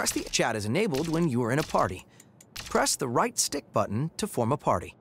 Press the chat is enabled when you are in a party. Press the right stick button to form a party.